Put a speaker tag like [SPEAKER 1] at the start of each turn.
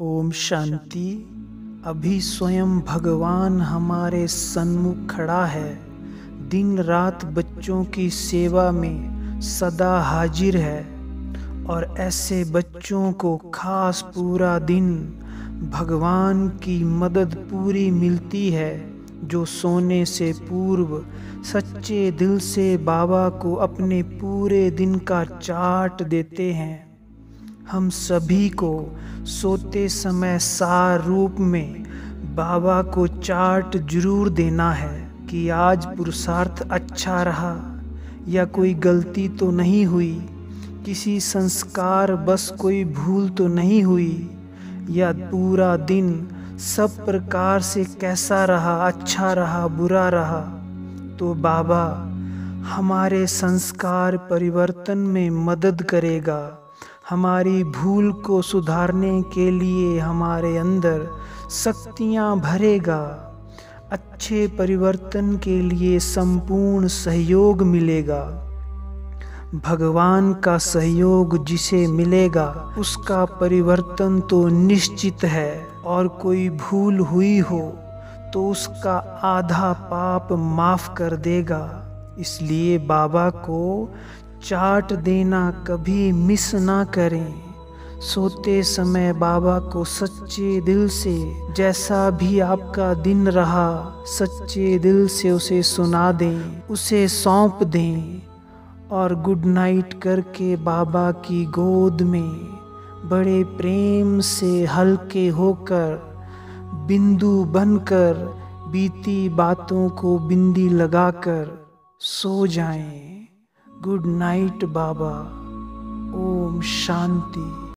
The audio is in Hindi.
[SPEAKER 1] ओम शांति। अभी स्वयं भगवान हमारे सन्मुख खड़ा है। दिन रात बच्चों की सेवा में सदा हाजिर है। और ऐसे बच्चों को खास पूरा दिन भगवान की मदद पूरी मिलती है, जो सोने से पूर्व सच्चे दिल से बाबा को अपने पूरे दिन का चाट देते हैं। हम सभी को सोते समय सार रूप में बाबा को चार्ट ज़रूर देना है कि आज पुरुषार्थ अच्छा रहा या कोई गलती तो नहीं हुई, किसी संस्कार बस कोई भूल तो नहीं हुई, या पूरा दिन सब प्रकार से कैसा रहा अच्छा रहा, बुरा रहा। तो बाबा हमारे संस्कार परिवर्तन में मदद करेगा। हमारी भूल को सुधारने के लिए हमारे अंदर शक्तियाँ भरेगा। अच्छे परिवर्तन के लिए संपूर्ण सहयोग मिलेगा। भगवान का सहयोग जिसे मिलेगा, उसका परिवर्तन तो निश्चित है। और कोई भूल हुई हो तो उसका आधा पाप माफ़ कर देगा। इसलिए बाबा को चाट देना कभी मिस ना करें सोते समय बाबा को सच्चे दिल से, जैसा भी आपका दिन रहा, सच्चे दिल से उसे सुना दें, उसे सौंप दें और गुड नाइट करके बाबा की गोद में, बड़े प्रेम से हल्के होकर, बिंदु बनकर, बीती बातों को बिंदी लगाकर सो जाएँ। गुड नाइट बाबा ओम शांति।